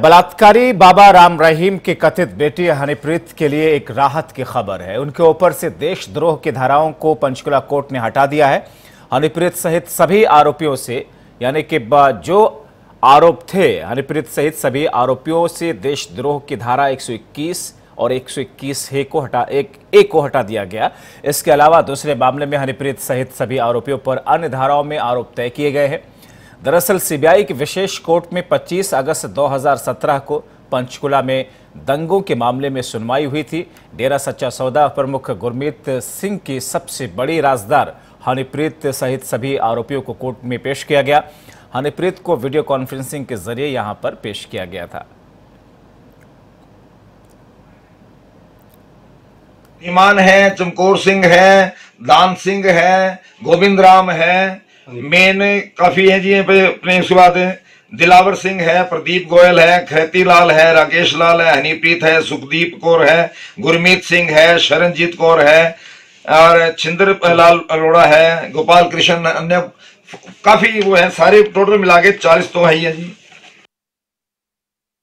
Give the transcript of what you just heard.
बलात्कारी बाबा राम रहीम की कथित बेटी हनीप्रीत के लिए एक राहत की खबर है। उनके ऊपर से देशद्रोह की धाराओं को पंचकुला कोर्ट ने हटा दिया है। हनीप्रीत सहित सभी आरोपियों से, यानी कि जो आरोप थे, हनीप्रीत सहित सभी आरोपियों से देशद्रोह की धारा 121 और 121 ए को हटा, एक, ए को हटा दिया गया। इसके अलावा दूसरे मामले में हनीप्रीत सहित सभी आरोपियों पर अन्य धाराओं में आरोप तय किए गए हैं। दरअसल सीबीआई की विशेष कोर्ट में 25 अगस्त 2017 को पंचकुला में दंगों के मामले में सुनवाई हुई थी। डेरा सच्चा सौदा प्रमुख गुरमीत सिंह की सबसे बड़ी राजदार हनीप्रीत सहित सभी आरोपियों को कोर्ट में पेश किया गया। हनीप्रीत को वीडियो कॉन्फ्रेंसिंग के ज़रिए यहाँ पर पेश किया गया था। ईमान है, चमकोर सिंह है, दान सिंह है गोविंद राम है मेन काफ़ी है जी अपने उसके बाद दिलावर सिंह है, प्रदीप गोयल है, खैती लाल है, राकेश लाल है, हनीप्रीत है, सुखदीप कौर है, गुरमीत सिंह है, शरणजीत कौर है, और छिंदर लाल अरोड़ा है, गोपाल कृष्ण अन्य काफ़ी वो है, सारे टोटल मिला के चालीस तो है ही है जी।